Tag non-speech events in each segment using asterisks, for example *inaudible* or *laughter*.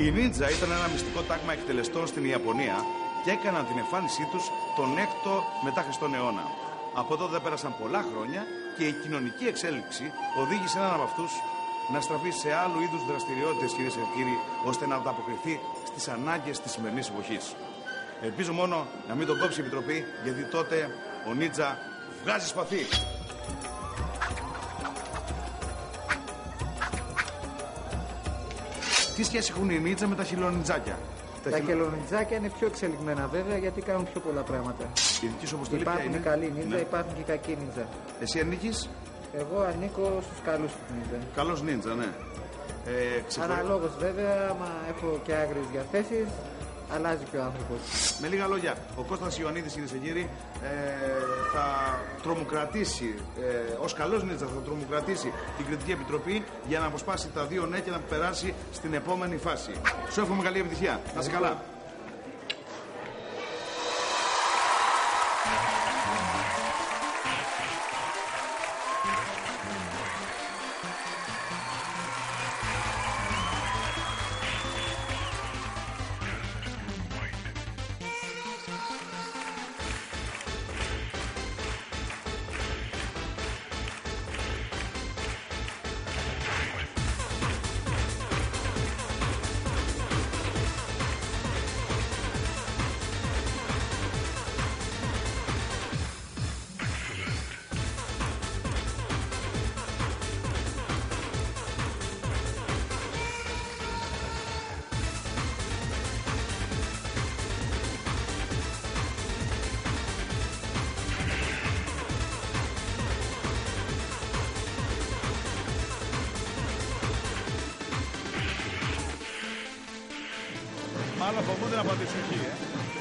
Οι Ninja ήταν ένα μυστικό τάγμα εκτελεστών στην Ιαπωνία και έκαναν την εμφάνισή τους τον 6ο μετά Χριστόν αιώνα. Από τότε πέρασαν πολλά χρόνια και η κοινωνική εξέλιξη οδήγησε έναν από αυτούς να στραφεί σε άλλου είδους δραστηριότητες κυρίες και κύριοι ώστε να ανταποκριθεί στις ανάγκες της σημερινής εποχής. Ελπίζω μόνο να μην τον κόψει η Επιτροπή γιατί τότε ο Νίτζα βγάζει σπαθί. Τι σχέση έχουν οι νίτσα με τα χιλονιτζάκια; Τα χιλο- χελονιτζάκια είναι πιο εξελιγμένα βέβαια γιατί κάνουν πιο πολλά πράγματα. Η δική σου αποστολή ποια Υπάρχουν είναι; οι καλοί νίντζα, Ναι. υπάρχουν και οι κακοί νίντζα. Εσύ ανήκεις; Εγώ ανήκω στους καλούς νίντζα. Καλός νίτσα, ναι. Ε, ξεχωρί- Αναλόγως βέβαια, άμα έχω και άγριες διαθέσεις, αλλάζει και ο άνθρωπος. Με λίγα λόγια, ο Κώστας Ιωαννίδης, κυρίε και κύριοι, ε, θα τρομοκρατήσει, ε, ως καλός νίτσα θα τρομοκρατήσει την Κριτική Επιτροπή για να αποσπάσει τα δύο ναι και να περάσει στην επόμενη φάση. Σου εύχομαι καλή επιτυχία. Να είσαι καλά. Μάλλον φοβούνται να πατήσουν εκεί, ε.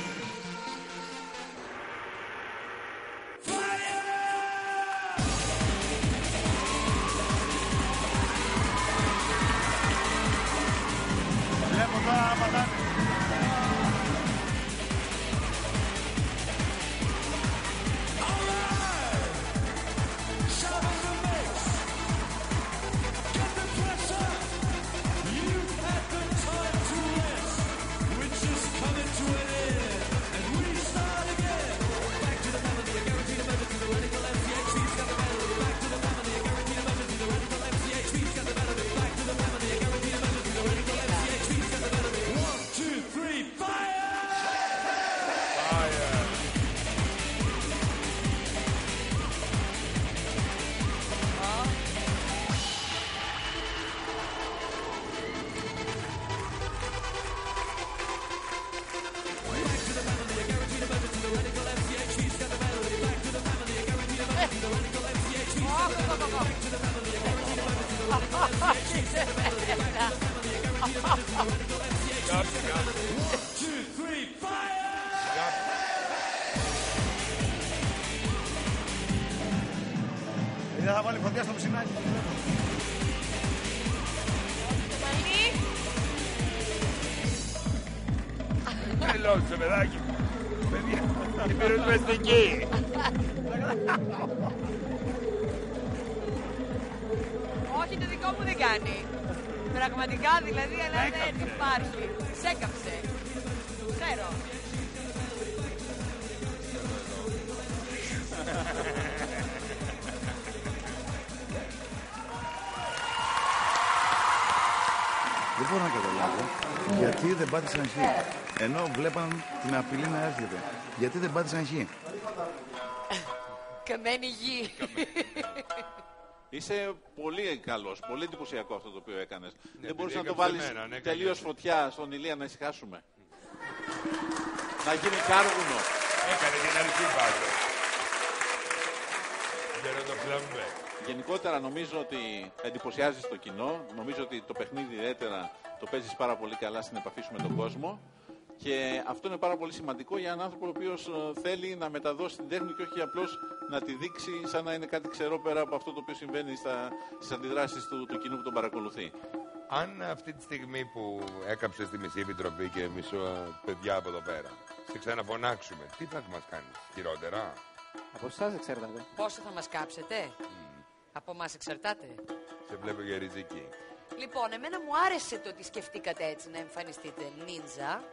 Θα βάλει φωτιά στο ψινάκι. Τελειώσε, παιδάκι. Παιδιά, την πυροσβεστική. *laughs* το δικό μου δεν κάνει. Πραγματικά δηλαδή, αλλά δεν υπάρχει. Σέκαψε. Ξέρω. Δεν μπορώ να καταλάβω γιατί δεν πάτησαν χ. Ενώ βλέπαν την απειλή να έρχεται. Γιατί δεν πάτησαν χ. Καμένη γη. Είσαι πολύ καλός, πολύ εντυπωσιακό αυτό το οποίο έκανες. Δεν μπορούσες να το έκαψε βάλεις εμένα, ναι, τελείως καλώς. φωτιά στον Ηλία να ησυχάσουμε. να γίνει κάργουνο. Έκανε την αρχή πάντω. Για το φλαμπέ. Γενικότερα νομίζω ότι εντυπωσιάζεις το κοινό. Νομίζω ότι το παιχνίδι ιδιαίτερα το παίζεις πάρα πολύ καλά στην επαφή σου με τον κόσμο. Και αυτό είναι πάρα πολύ σημαντικό για έναν άνθρωπο ο οποίος θέλει να μεταδώσει την τέχνη και όχι απλώς να τη δείξει σαν να είναι κάτι ξερό πέρα από αυτό το οποίο συμβαίνει στις αντιδράσεις του, του κοινού που τον παρακολουθεί. Αν αυτή τη στιγμή που έκαψες τη μισή επιτροπή και μισό ε, παιδιά από εδώ πέρα, σε ξαναφωνάξουμε, τι θα μας κάνεις, χειρότερα; Από εσάς εξαρτάται. Πόσο θα μας κάψετε; Από μας εξαρτάται. Σε βλέπω για ριζική. Λοιπόν, εμένα μου άρεσε το ότι σκεφτήκατε έτσι να εμφανιστείτε νίντζα.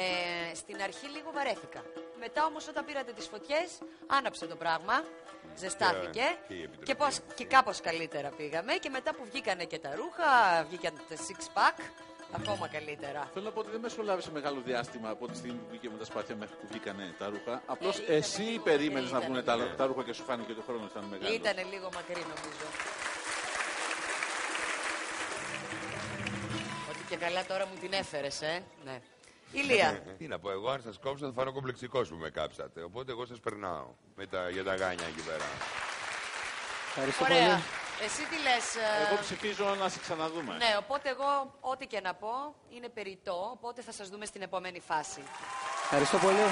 Ε, στην αρχή λίγο βαρέθηκα. Μετά όμως όταν πήρατε τις φωτιές, άναψε το πράγμα, ζεστάθηκε και η Επιτροπή. και, πώς, και κάπως καλύτερα πήγαμε και μετά που βγήκανε και τα ρούχα, βγήκαν τα six pack, ακόμα καλύτερα. Θέλω να πω ότι δεν μεσολάβησε μεγάλο διάστημα από τη στιγμή που βγήκε με τα σπάτια μέχρι που βγήκανε τα ρούχα. Απλώς Ε, ήτανε εσύ λίγο- περίμενες ε, να ήτανε βγουν τα, λίγο. τα ρούχα και σου φάνηκε ότι ο χρόνος ήταν μεγάλος. Ήτανε λίγο μακρύ νομίζω. Ότι και καλά τώρα μου την έφερες, ε. Ναι. Ηλία, Τι να πω, εγώ αν σας κόψω θα φανώ κομπλεξικό που με κάψατε. Οπότε εγώ σας περνάω με τα, για τα γάνια εκεί πέρα. Ευχαριστώ ωραία. πολύ. Εσύ τι λες, ε, Εγώ ψηφίζω να σε ξαναδούμε. Ναι, οπότε εγώ ό,τι και να πω είναι περιττό, οπότε θα σας δούμε στην επόμενη φάση. Ευχαριστώ πολύ.